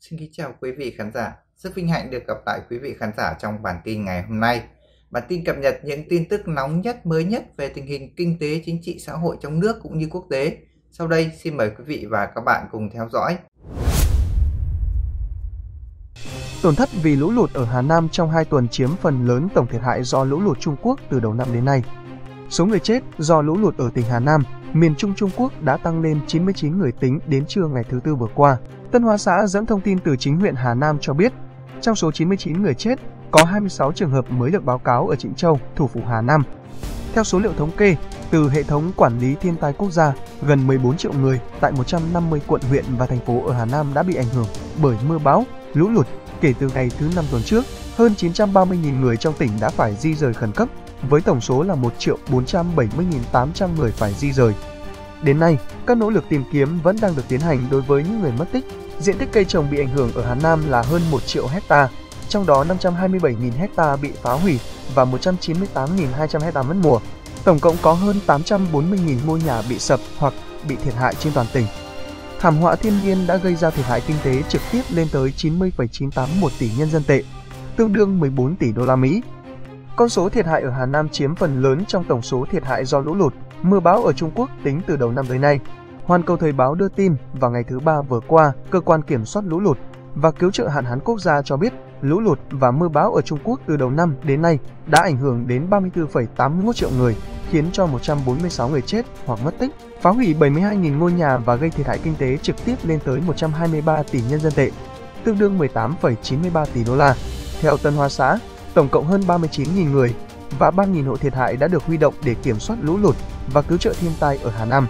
Xin kính chào quý vị khán giả. Rất vinh hạnh được gặp lại quý vị khán giả trong bản tin ngày hôm nay. Bản tin cập nhật những tin tức nóng nhất mới nhất về tình hình kinh tế, chính trị, xã hội trong nước cũng như quốc tế. Sau đây xin mời quý vị và các bạn cùng theo dõi. Tổn thất vì lũ lụt ở Hà Nam trong 2 tuần chiếm phần lớn tổng thiệt hại do lũ lụt Trung Quốc từ đầu năm đến nay. Số người chết do lũ lụt ở tỉnh Hà Nam, miền Trung Trung Quốc đã tăng lên 99 người tính đến trưa ngày thứ Tư vừa qua. Tân Hoa xã dẫn thông tin từ chính huyện Hà Nam cho biết, trong số 99 người chết, có 26 trường hợp mới được báo cáo ở Trịnh Châu, thủ phủ Hà Nam. Theo số liệu thống kê, từ hệ thống quản lý thiên tai quốc gia, gần 14 triệu người tại 150 quận huyện và thành phố ở Hà Nam đã bị ảnh hưởng bởi mưa bão, lũ lụt kể từ ngày thứ năm tuần trước. Hơn 930.000 người trong tỉnh đã phải di rời khẩn cấp, với tổng số là 1 triệu 470.800 người phải di rời. Đến nay, các nỗ lực tìm kiếm vẫn đang được tiến hành đối với những người mất tích. Diện tích cây trồng bị ảnh hưởng ở Hà Nam là hơn 1 triệu hecta, trong đó 527.000 hecta bị phá hủy và 198.200 hecta mất mùa. Tổng cộng có hơn 840.000 ngôi nhà bị sập hoặc bị thiệt hại trên toàn tỉnh. Thảm họa thiên nhiên đã gây ra thiệt hại kinh tế trực tiếp lên tới 90,981 tỷ nhân dân tệ, tương đương 14 tỷ đô la Mỹ. Con số thiệt hại ở Hà Nam chiếm phần lớn trong tổng số thiệt hại do lũ lụt, mưa bão ở Trung Quốc tính từ đầu năm tới nay. Hoàn Cầu Thời báo đưa tin vào ngày thứ Ba vừa qua, cơ quan kiểm soát lũ lụt và cứu trợ hạn hán quốc gia cho biết lũ lụt và mưa bão ở Trung Quốc từ đầu năm đến nay đã ảnh hưởng đến 34,81 triệu người, khiến cho 146 người chết hoặc mất tích, phá hủy 72.000 ngôi nhà và gây thiệt hại kinh tế trực tiếp lên tới 123 tỷ nhân dân tệ, tương đương 18,93 tỷ đô la. Theo Tân Hoa xã, tổng cộng hơn 39.000 người và 3.000 hộ thiệt hại đã được huy động để kiểm soát lũ lụt và cứu trợ thiên tai ở Hà Nam.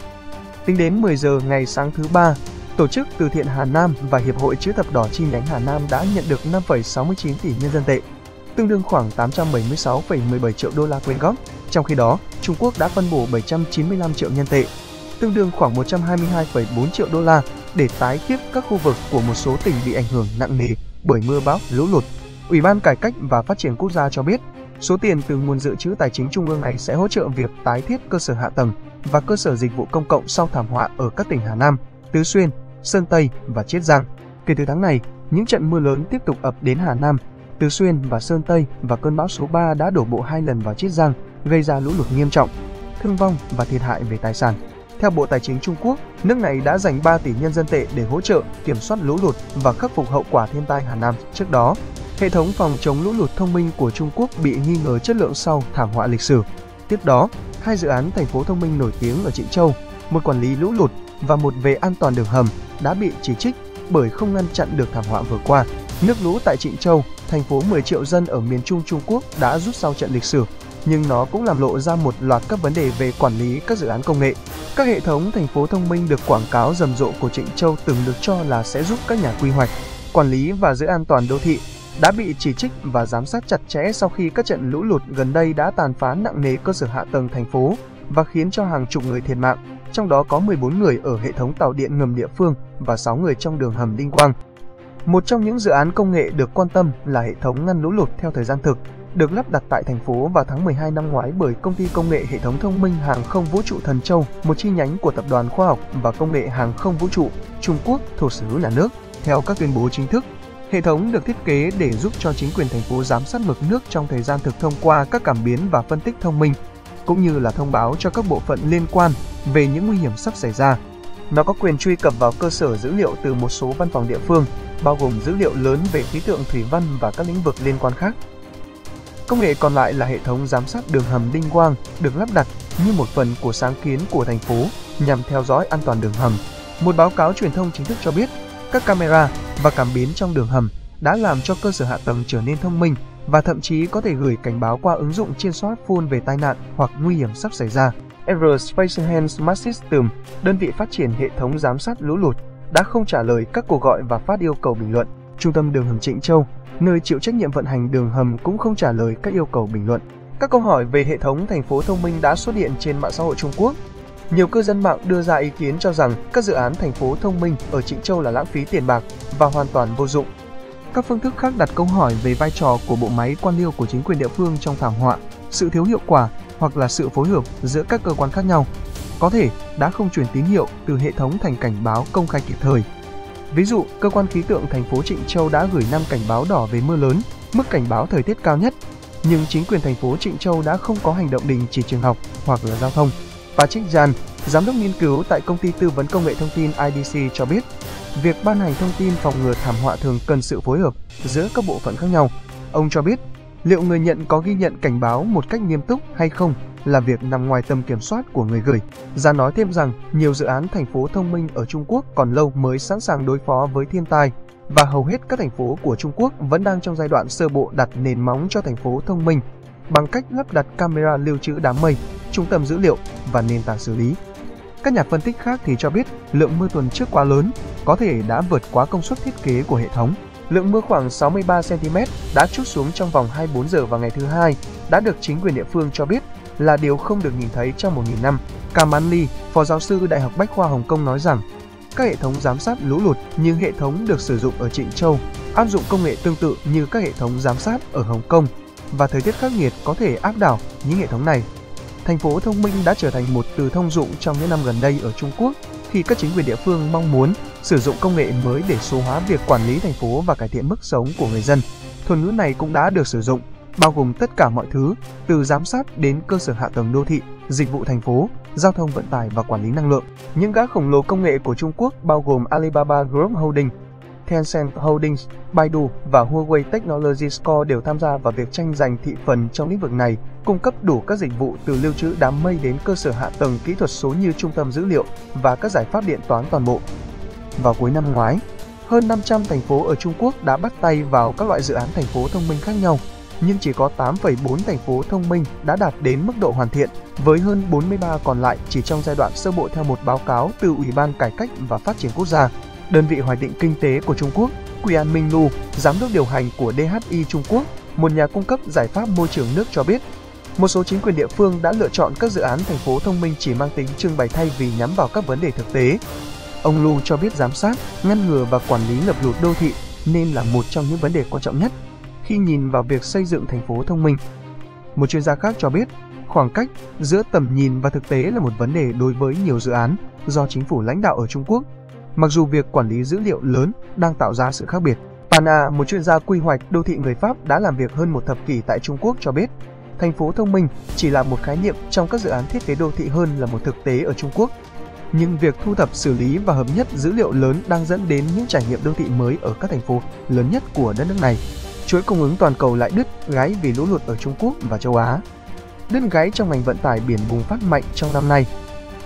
Tính đến 10 giờ ngày sáng thứ ba, Tổ chức Từ thiện Hà Nam và Hiệp hội Chữ thập đỏ chi nhánh Hà Nam đã nhận được 5,69 tỷ nhân dân tệ, tương đương khoảng 876,17 triệu đô la quyên góp. Trong khi đó, Trung Quốc đã phân bổ 795 triệu nhân tệ, tương đương khoảng 122,4 triệu đô la để tái thiết các khu vực của một số tỉnh bị ảnh hưởng nặng nề bởi mưa bão, lũ lụt. Ủy ban Cải cách và Phát triển Quốc gia cho biết, số tiền từ nguồn dự trữ tài chính trung ương này sẽ hỗ trợ việc tái thiết cơ sở hạ tầng và cơ sở dịch vụ công cộng sau thảm họa ở các tỉnh Hà Nam, Tứ Xuyên, Sơn Tây và Chiết Giang. Kể từ tháng này, những trận mưa lớn tiếp tục ập đến Hà Nam, Tứ Xuyên và Sơn Tây và cơn bão số 3 đã đổ bộ hai lần vào Chiết Giang, gây ra lũ lụt nghiêm trọng, thương vong và thiệt hại về tài sản. Theo Bộ Tài chính Trung Quốc, nước này đã dành 3 tỷ nhân dân tệ để hỗ trợ kiểm soát lũ lụt và khắc phục hậu quả thiên tai Hà Nam. Trước đó, hệ thống phòng chống lũ lụt thông minh của Trung Quốc bị nghi ngờ chất lượng sau thảm họa lịch sử. Tiếp đó, hai dự án thành phố thông minh nổi tiếng ở Trịnh Châu, một quản lý lũ lụt và một về an toàn đường hầm đã bị chỉ trích bởi không ngăn chặn được thảm họa vừa qua. Nước lũ tại Trịnh Châu, thành phố 10 triệu dân ở miền Trung Trung Quốc đã rút sau trận lịch sử, nhưng nó cũng làm lộ ra một loạt các vấn đề về quản lý các dự án công nghệ. Các hệ thống thành phố thông minh được quảng cáo rầm rộ của Trịnh Châu từng được cho là sẽ giúp các nhà quy hoạch, quản lý và giữ an toàn đô thị đã bị chỉ trích và giám sát chặt chẽ sau khi các trận lũ lụt gần đây đã tàn phá nặng nề cơ sở hạ tầng thành phố và khiến cho hàng chục người thiệt mạng, trong đó có 14 người ở hệ thống tàu điện ngầm địa phương và 6 người trong đường hầm Đinh Quang. Một trong những dự án công nghệ được quan tâm là hệ thống ngăn lũ lụt theo thời gian thực, được lắp đặt tại thành phố vào tháng 12 năm ngoái bởi công ty công nghệ hệ thống thông minh hàng không vũ trụ Thần Châu, một chi nhánh của tập đoàn khoa học và công nghệ hàng không vũ trụ Trung Quốc thuộc sở hữu nhà nước. Theo các tuyên bố chính thức, hệ thống được thiết kế để giúp cho chính quyền thành phố giám sát mực nước trong thời gian thực thông qua các cảm biến và phân tích thông minh, cũng như là thông báo cho các bộ phận liên quan về những nguy hiểm sắp xảy ra. Nó có quyền truy cập vào cơ sở dữ liệu từ một số văn phòng địa phương, bao gồm dữ liệu lớn về khí tượng thủy văn và các lĩnh vực liên quan khác. Công nghệ còn lại là hệ thống giám sát đường hầm Đinh Quang được lắp đặt như một phần của sáng kiến của thành phố nhằm theo dõi an toàn đường hầm. Một báo cáo truyền thông chính thức cho biết, các camera và cảm biến trong đường hầm đã làm cho cơ sở hạ tầng trở nên thông minh và thậm chí có thể gửi cảnh báo qua ứng dụng trên smartphone về tai nạn hoặc nguy hiểm sắp xảy ra. Aerospace Smart System, đơn vị phát triển hệ thống giám sát lũ lụt, đã không trả lời các cuộc gọi và phát yêu cầu bình luận. Trung tâm đường hầm Trịnh Châu, nơi chịu trách nhiệm vận hành đường hầm cũng không trả lời các yêu cầu bình luận. Các câu hỏi về hệ thống thành phố thông minh đã xuất hiện trên mạng xã hội Trung Quốc. Nhiều cư dân mạng đưa ra ý kiến cho rằng các dự án thành phố thông minh ở Trịnh Châu là lãng phí tiền bạc và hoàn toàn vô dụng. Các phương thức khác đặt câu hỏi về vai trò của bộ máy quan liêu của chính quyền địa phương trong thảm họa, sự thiếu hiệu quả hoặc là sự phối hợp giữa các cơ quan khác nhau, có thể đã không truyền tín hiệu từ hệ thống thành cảnh báo công khai kịp thời. Ví dụ, cơ quan khí tượng thành phố Trịnh Châu đã gửi 5 cảnh báo đỏ về mưa lớn, mức cảnh báo thời tiết cao nhất, nhưng chính quyền thành phố Trịnh Châu đã không có hành động đình chỉ trường học hoặc là giao thông. Patrick Jan, giám đốc nghiên cứu tại công ty tư vấn công nghệ thông tin IDC cho biết, việc ban hành thông tin phòng ngừa thảm họa thường cần sự phối hợp giữa các bộ phận khác nhau. Ông cho biết, liệu người nhận có ghi nhận cảnh báo một cách nghiêm túc hay không là việc nằm ngoài tầm kiểm soát của người gửi. Gia nói thêm rằng nhiều dự án thành phố thông minh ở Trung Quốc còn lâu mới sẵn sàng đối phó với thiên tai và hầu hết các thành phố của Trung Quốc vẫn đang trong giai đoạn sơ bộ đặt nền móng cho thành phố thông minh bằng cách lắp đặt camera lưu trữ đám mây, trung tâm dữ liệu và nền tảng xử lý. Các nhà phân tích khác thì cho biết lượng mưa tuần trước quá lớn, có thể đã vượt quá công suất thiết kế của hệ thống. Lượng mưa khoảng 63 cm đã trút xuống trong vòng 24 giờ vào ngày thứ hai đã được chính quyền địa phương cho biết là điều không được nhìn thấy trong 1.000 năm. Kaman Lee, phó giáo sư Đại học Bách khoa Hồng Kông nói rằng, các hệ thống giám sát lũ lụt như hệ thống được sử dụng ở Trịnh Châu áp dụng công nghệ tương tự như các hệ thống giám sát ở Hồng Kông và thời tiết khắc nghiệt có thể áp đảo những hệ thống này. Thành phố thông minh đã trở thành một từ thông dụng trong những năm gần đây ở Trung Quốc khi các chính quyền địa phương mong muốn sử dụng công nghệ mới để số hóa việc quản lý thành phố và cải thiện mức sống của người dân. Thuật ngữ này cũng đã được sử dụng bao gồm tất cả mọi thứ, từ giám sát đến cơ sở hạ tầng đô thị, dịch vụ thành phố, giao thông vận tải và quản lý năng lượng. Những gã khổng lồ công nghệ của Trung Quốc bao gồm Alibaba Group Holding, Tencent Holdings, Baidu và Huawei Technology Score đều tham gia vào việc tranh giành thị phần trong lĩnh vực này, cung cấp đủ các dịch vụ từ lưu trữ đám mây đến cơ sở hạ tầng kỹ thuật số như trung tâm dữ liệu và các giải pháp điện toán toàn bộ. Vào cuối năm ngoái, hơn 500 thành phố ở Trung Quốc đã bắt tay vào các loại dự án thành phố thông minh khác nhau nhưng chỉ có 8,4 thành phố thông minh đã đạt đến mức độ hoàn thiện, với hơn 43 còn lại chỉ trong giai đoạn sơ bộ theo một báo cáo từ Ủy ban Cải cách và Phát triển Quốc gia. Đơn vị hoạch định kinh tế của Trung Quốc, Quy An Minh Lu, giám đốc điều hành của DHI Trung Quốc, một nhà cung cấp giải pháp môi trường nước cho biết, một số chính quyền địa phương đã lựa chọn các dự án thành phố thông minh chỉ mang tính trưng bày thay vì nhắm vào các vấn đề thực tế. Ông Lu cho biết giám sát, ngăn ngừa và quản lý ngập lụt đô thị nên là một trong những vấn đề quan trọng nhất khi nhìn vào việc xây dựng thành phố thông minh. Một chuyên gia khác cho biết, khoảng cách giữa tầm nhìn và thực tế là một vấn đề đối với nhiều dự án do chính phủ lãnh đạo ở Trung Quốc. Mặc dù việc quản lý dữ liệu lớn đang tạo ra sự khác biệt. Pana, một chuyên gia quy hoạch đô thị người Pháp đã làm việc hơn một thập kỷ tại Trung Quốc cho biết, thành phố thông minh chỉ là một khái niệm trong các dự án thiết kế đô thị hơn là một thực tế ở Trung Quốc. Nhưng việc thu thập, xử lý và hợp nhất dữ liệu lớn đang dẫn đến những trải nghiệm đô thị mới ở các thành phố lớn nhất của đất nước này chuỗi cung ứng toàn cầu lại đứt gáy vì lũ lụt ở Trung Quốc và châu Á. Đứt gáy trong ngành vận tải biển bùng phát mạnh trong năm nay.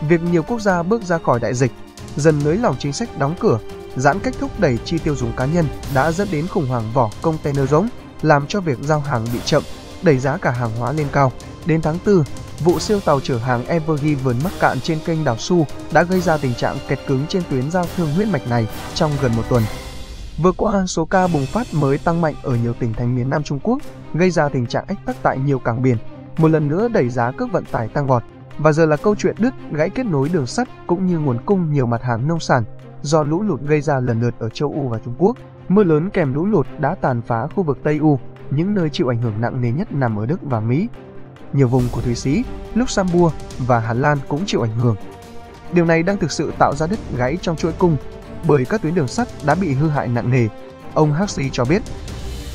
Việc nhiều quốc gia bước ra khỏi đại dịch, dần nới lỏng chính sách đóng cửa, giãn cách thúc đẩy chi tiêu dùng cá nhân đã dẫn đến khủng hoảng vỏ container rỗng, làm cho việc giao hàng bị chậm, đẩy giá cả hàng hóa lên cao. Đến tháng 4, vụ siêu tàu chở hàng Evergiven mắc cạn trên kênh đảo Su đã gây ra tình trạng kẹt cứng trên tuyến giao thương huyết mạch này trong gần một tuần. Vừa qua, số ca bùng phát mới tăng mạnh ở nhiều tỉnh thành miền Nam Trung Quốc, gây ra tình trạng ách tắc tại nhiều cảng biển, một lần nữa đẩy giá cước vận tải tăng vọt. Và giờ là câu chuyện đứt gãy kết nối đường sắt cũng như nguồn cung nhiều mặt hàng nông sản do lũ lụt gây ra lần lượt ở châu Âu và Trung Quốc. Mưa lớn kèm lũ lụt đã tàn phá khu vực Tây U, những nơi chịu ảnh hưởng nặng nề nhất nằm ở Đức và Mỹ. Nhiều vùng của Thụy Sĩ, Luxembourg và Hà Lan cũng chịu ảnh hưởng. Điều này đang thực sự tạo ra đứt gãy trong chuỗi cung bởi các tuyến đường sắt đã bị hư hại nặng nề. Ông Haxi cho biết.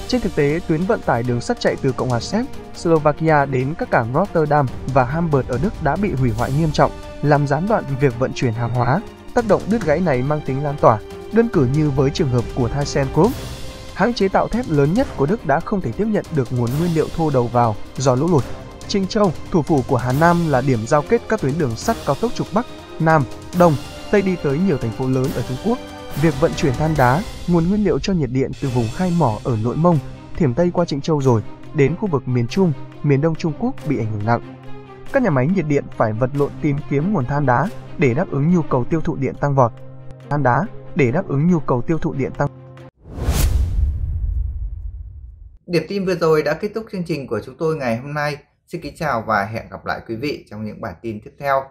Trên thực tế, tuyến vận tải đường sắt chạy từ Cộng hòa Séc, Slovakia đến các cảng Rotterdam và Hamburg ở Đức đã bị hủy hoại nghiêm trọng, làm gián đoạn việc vận chuyển hàng hóa. Tác động đứt gãy này mang tính lan tỏa, đơn cử như với trường hợp của ThyssenKrupp. Hãng chế tạo thép lớn nhất của Đức đã không thể tiếp nhận được nguồn nguyên liệu thô đầu vào do lũ lụt. Trinh Châu, thủ phủ của Hà Nam là điểm giao kết các tuyến đường sắt cao tốc trục Bắc, Nam, Đông Tây đi tới nhiều thành phố lớn ở Trung Quốc. Việc vận chuyển than đá, nguồn nguyên liệu cho nhiệt điện từ vùng khai mỏ ở Nội Mông, Thiểm Tây qua Trịnh Châu rồi, đến khu vực miền Trung, miền Đông Trung Quốc bị ảnh hưởng nặng. Các nhà máy nhiệt điện phải vật lộn tìm kiếm nguồn than đá để đáp ứng nhu cầu tiêu thụ điện tăng vọt. Than đá để đáp ứng nhu cầu tiêu thụ điện tăng. Điểm tin vừa rồi đã kết thúc chương trình của chúng tôi ngày hôm nay. Xin kính chào và hẹn gặp lại quý vị trong những bản tin tiếp theo.